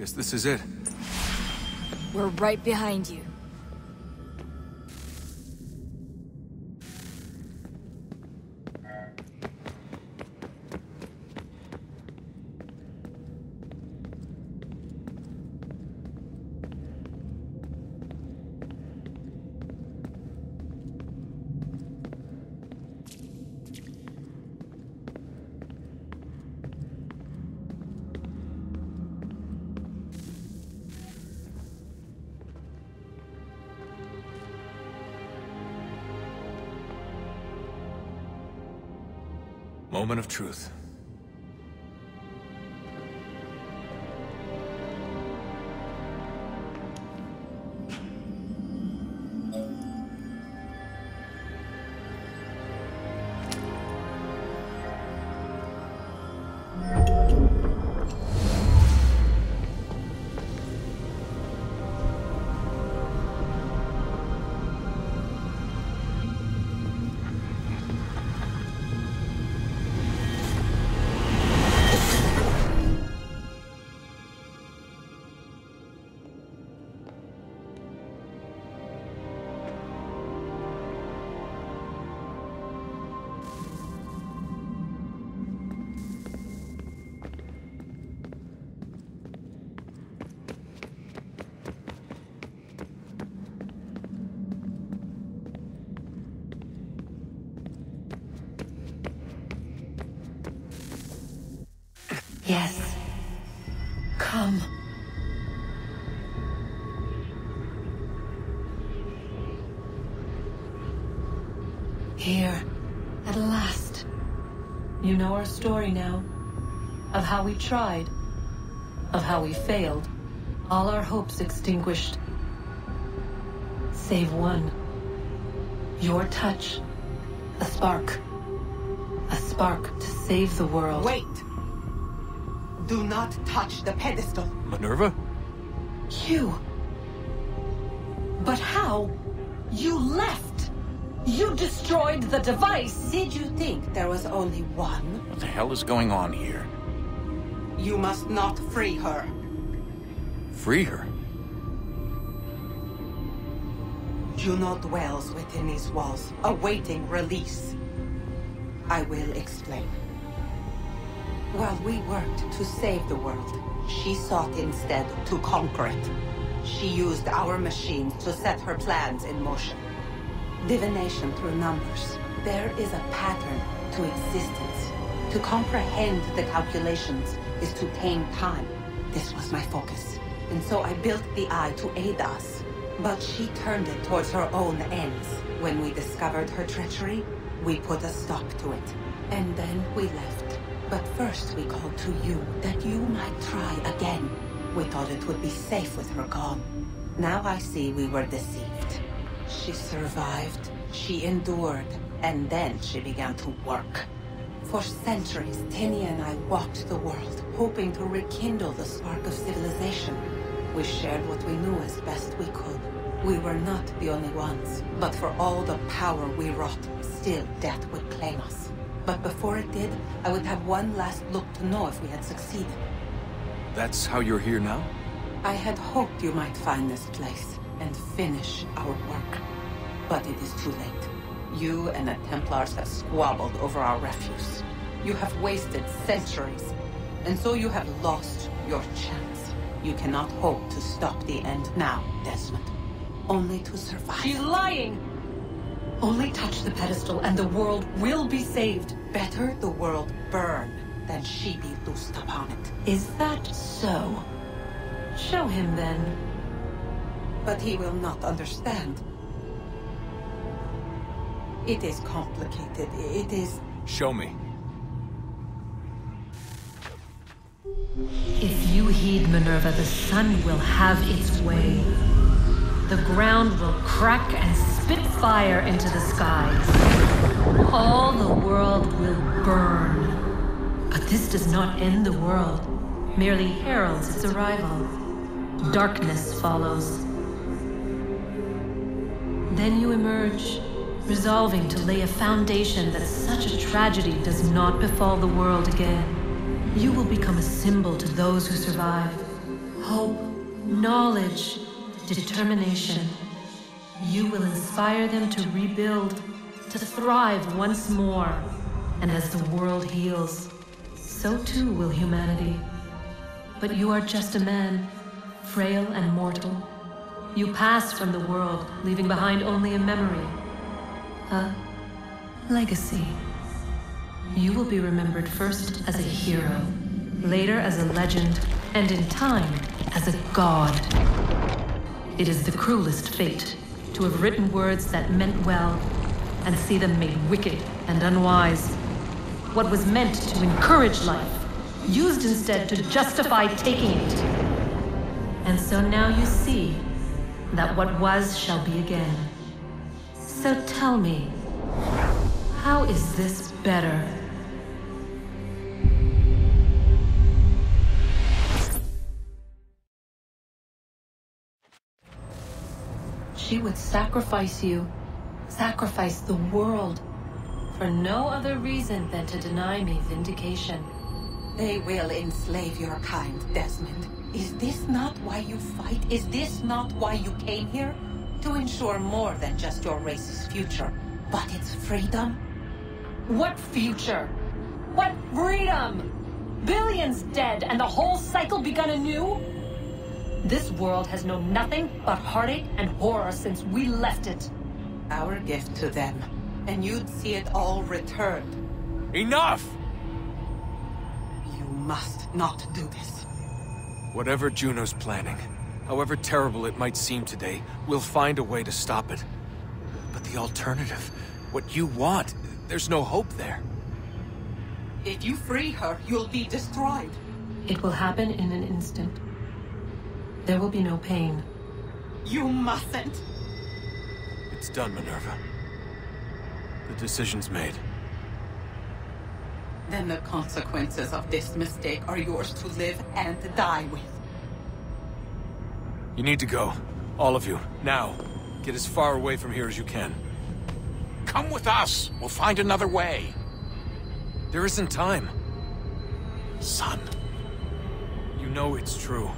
Guess this is it. We're right behind you. Moment of truth. Yes. Come. Here, at last. You know our story now. Of how we tried. Of how we failed. All our hopes extinguished. Save one. Your touch. A spark. A spark to save the world. Wait! Do not touch the pedestal. Minerva? You. But how? You left. You destroyed the device. Did you think there was only one? What the hell is going on here? You must not free her. Free her? Juno dwells within these walls, awaiting release. I will explain. While we worked to save the world, she sought instead to conquer it. She used our machines to set her plans in motion. Divination through numbers. There is a pattern to existence. To comprehend the calculations is to tame time. This was my focus. And so I built the eye to aid us. But she turned it towards her own ends. When we discovered her treachery, we put a stop to it. And then we left. But first we called to you that you might try again. We thought it would be safe with her gone. Now I see we were deceived. She survived, she endured, and then she began to work. For centuries, Tinia and I walked the world, hoping to rekindle the spark of civilization. We shared what we knew as best we could. We were not the only ones, but for all the power we wrought, still death would claim us. But before it did, I would have one last look to know if we had succeeded. That's how you're here now? I had hoped you might find this place and finish our work. But it is too late. You and the Templars have squabbled over our refuse. You have wasted centuries, and so you have lost your chance. You cannot hope to stop the end now, Desmond. Only to survive. She's lying! Only touch the pedestal and the world will be saved. Better the world burn than she be loosed upon it. Is that so? Show him then. But he will not understand. It is complicated. It is... Show me. If you heed Minerva, the sun will have its way. The ground will crack and spit fire into the skies. All the world will burn. But this does not end the world, merely heralds its arrival. Darkness follows. Then you emerge, resolving to lay a foundation that such a tragedy does not befall the world again. You will become a symbol to those who survive, hope, knowledge, determination. You will inspire them to rebuild, to thrive once more. And as the world heals, so too will humanity. But you are just a man, frail and mortal. You pass from the world, leaving behind only a memory. A legacy. You will be remembered first as a hero, later as a legend, and in time, as a god. It is the cruelest fate to have written words that meant well and see them made wicked and unwise. What was meant to encourage life, used instead to justify taking it. And so now you see that what was shall be again. So tell me, how is this better? She would sacrifice you, sacrifice the world, for no other reason than to deny me vindication. They will enslave your kind, Desmond. Is this not why you fight? Is this not why you came here? To ensure more than just your race's future, but its freedom? What future? What freedom? Billions dead and the whole cycle begun anew? This world has known nothing but heartache and horror since we left it. Our gift to them. And you'd see it all returned. Enough! You must not do this. Whatever Juno's planning, however terrible it might seem today, we'll find a way to stop it. But the alternative, what you want, there's no hope there. If you free her, you'll be destroyed. It will happen in an instant. There will be no pain. You mustn't. It's done, Minerva. The decision's made. Then the consequences of this mistake are yours to live and die with. You need to go. All of you. Now. Get as far away from here as you can. Come with us. We'll find another way. There isn't time. Son. You know it's true.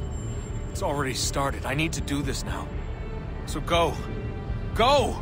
It's already started. I need to do this now. So go. Go!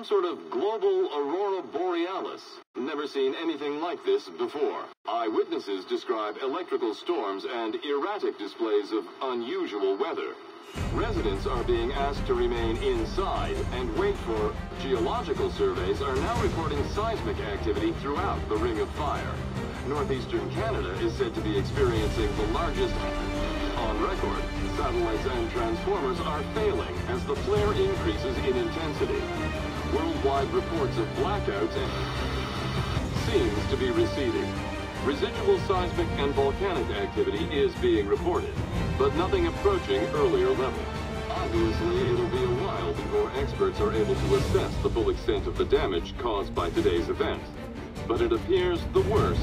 Some sort of global aurora borealis. Never seen anything like this before. Eyewitnesses describe electrical storms and erratic displays of unusual weather. Residents are being asked to remain inside and wait for geological surveys are now reporting seismic activity throughout the Ring of Fire. Northeastern Canada is said to be experiencing the largest on record. Satellites and transformers are failing as the flare increases in intensity. Worldwide reports of blackouts and seems to be receding. Residual seismic and volcanic activity is being reported, but nothing approaching earlier levels. Obviously, it'll be a while before experts are able to assess the full extent of the damage caused by today's event. But it appears the worst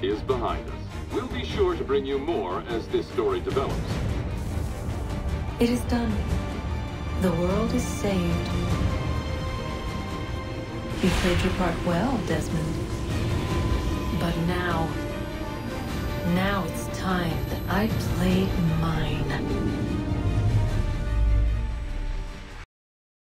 is behind us. We'll be sure to bring you more as this story develops. It is done. The world is saved. You played your part well, Desmond. But now... Now it's time that I played mine.